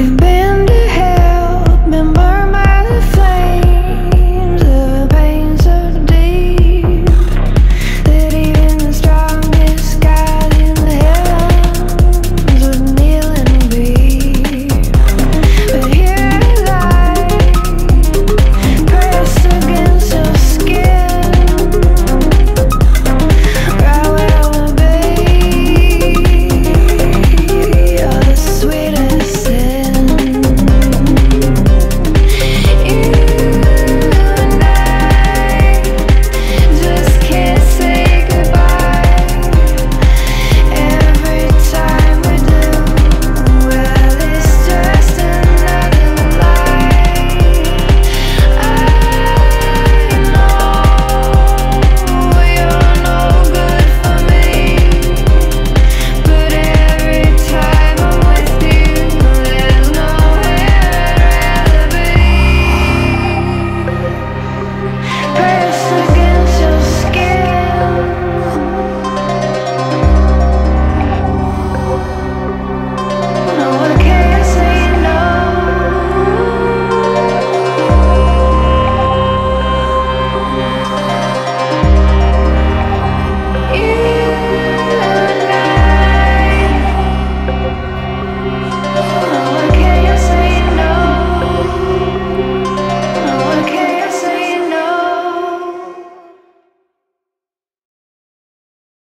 Baby.